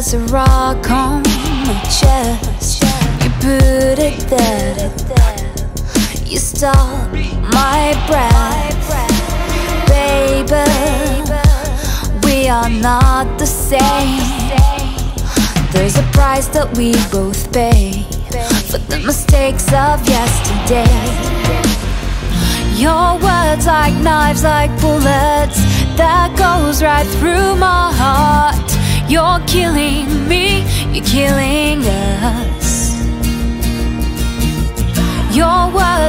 there's a rock on my chest. You put it there. You stop my breath, baby. We are not the same. There's a price that we both pay for the mistakes of yesterday. Your words like knives, like bullets that goes right through my heart.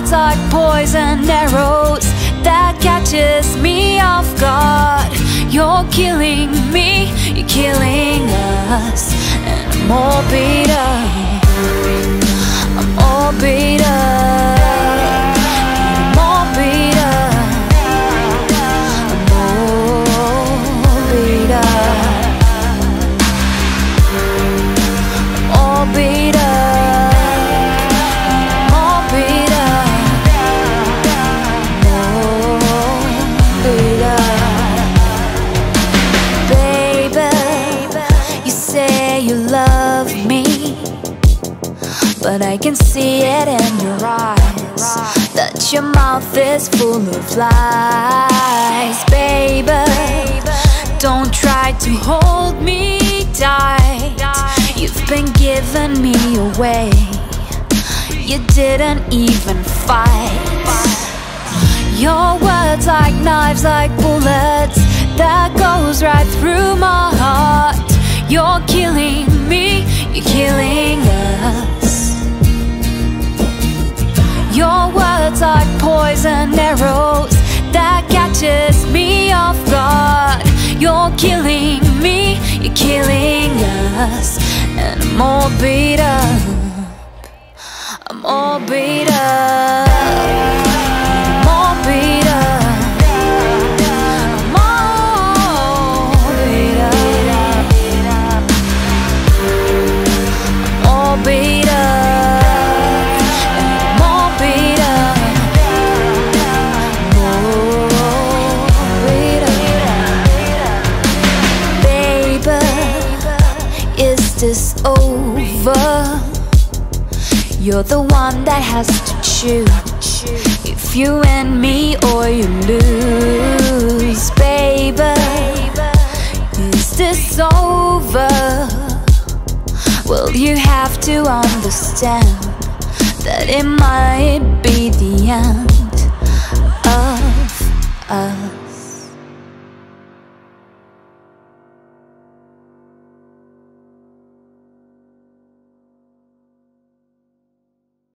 Words like poison arrows that catches me off guard. You're killing me, you're killing us, and I'm all beat up. But I can see it in your eyes That your mouth is full of lies. Baby, don't try to hold me tight. You've been giving me away. You didn't even fight. Your words like knives, like bullets That goes right through my heart like poison arrows that catches me off guard. You're killing me, you're killing us, and I'm all beat up. Is over? You're the one that has to choose if you and me or you lose, baby. Is this over? Well, you have to understand that it might be the end.